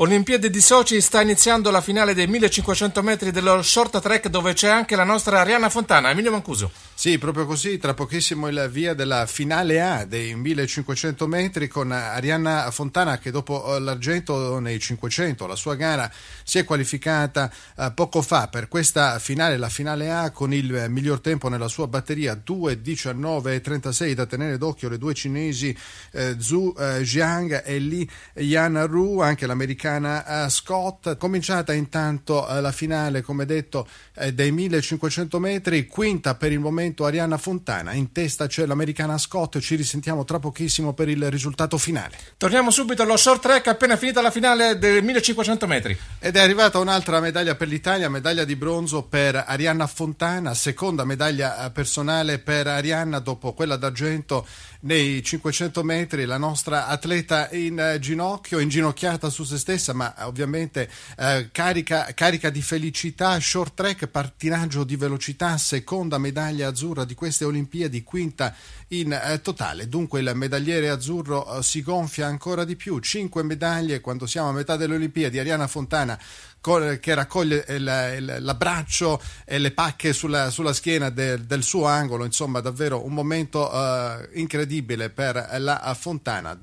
Olimpiadi di Sochi sta iniziando la finale dei 1500 metri dello short track dove c'è anche la nostra Arianna Fontana. Emilio Mancuso. Sì, proprio così, tra pochissimo il via della finale A dei 1500 metri con Arianna Fontana che dopo l'argento nei 500, la sua gara, si è qualificata eh, poco fa per questa finale, la finale A con il miglior tempo nella sua batteria 2.19.36 da tenere d'occhio le due cinesi eh, Zhu eh, Jiang e Li Yan Ru, anche l'americana americana uh, Scott. Cominciata intanto uh, la finale, come detto, uh, dei 1500 metri, quinta per il momento Arianna Fontana, in testa c'è l'americana Scott, ci risentiamo tra pochissimo per il risultato finale. Torniamo subito allo short track appena finita la finale dei 1500 metri. Ed è arrivata un'altra medaglia per l'Italia, medaglia di bronzo per Arianna Fontana, seconda medaglia personale per Arianna dopo quella d'argento nei 500 metri, la nostra atleta in ginocchio, inginocchiata su se stessa stessa, ma ovviamente eh, carica, carica, di felicità, short track, pattinaggio di velocità, seconda medaglia azzurra di queste Olimpiadi, quinta in eh, totale. Dunque il medagliere azzurro eh, si gonfia ancora di più, cinque medaglie quando siamo a metà delle Olimpiadi. Ariana Fontana che raccoglie l'abbraccio e le pacche sulla, sulla schiena del, del, suo angolo, insomma davvero un momento uh, incredibile per la Fontana.